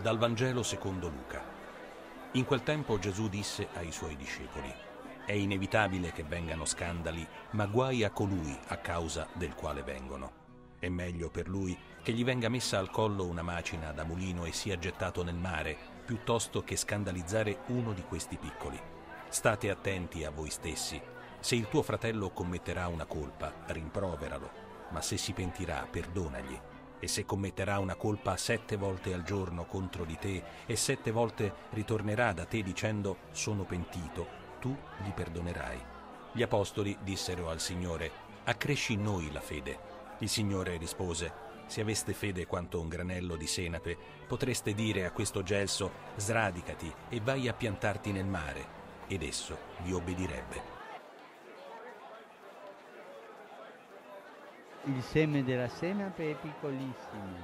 Dal Vangelo secondo Luca. In quel tempo Gesù disse ai suoi discepoli, è inevitabile che vengano scandali, ma guai a colui a causa del quale vengono. È meglio per lui che gli venga messa al collo una macina da mulino e sia gettato nel mare, piuttosto che scandalizzare uno di questi piccoli. State attenti a voi stessi. Se il tuo fratello commetterà una colpa, rimproveralo, ma se si pentirà, perdonagli e se commetterà una colpa sette volte al giorno contro di te e sette volte ritornerà da te dicendo sono pentito, tu gli perdonerai. Gli apostoli dissero al Signore, accresci in noi la fede. Il Signore rispose, se aveste fede quanto un granello di senape, potreste dire a questo gelso, sradicati e vai a piantarti nel mare, ed esso vi obbedirebbe. Il seme della senape è piccolissimo,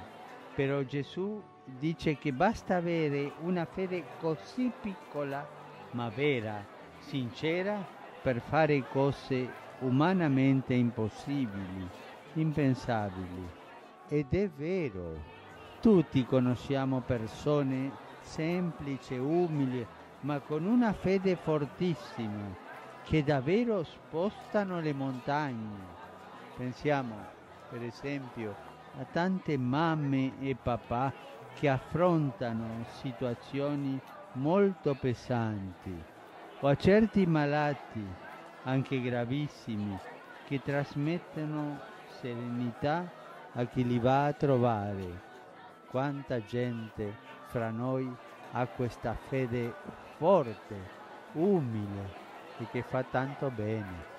però Gesù dice che basta avere una fede così piccola, ma vera, sincera, per fare cose umanamente impossibili, impensabili. Ed è vero, tutti conosciamo persone semplici, umili, ma con una fede fortissima, che davvero spostano le montagne. Pensiamo per esempio, a tante mamme e papà che affrontano situazioni molto pesanti o a certi malati, anche gravissimi, che trasmettono serenità a chi li va a trovare. Quanta gente fra noi ha questa fede forte, umile e che fa tanto bene.